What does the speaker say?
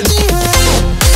Yeah.